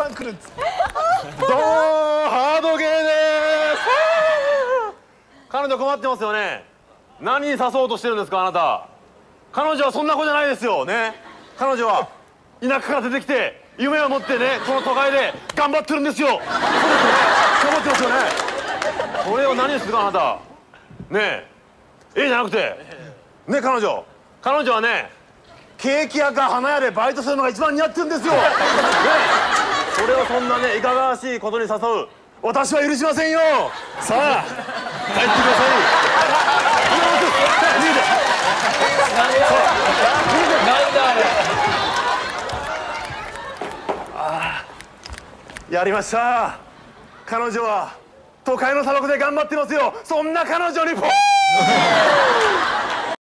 さん来るっつってどうもハードゲーです。彼女困ってますよね。何に誘おうとしてるんですかあなた。彼女はそんな子じゃないですよ。ね。彼女は田舎から出てきて夢を持ってねこの都会で頑張ってるんですよ。そうですよね。頑張ってますよね。それを何にするかあなた。ね。えええじゃなくて。ね彼女。彼女はねケーキ屋か花屋でバイトするのが一番似合ってるんですよ。ね。そんなねいかがわしいことに誘う私は許しませんよ。さあ帰ってください。やりました。彼女は都会の砂漠で頑張ってますよ。そんな彼女に。ポー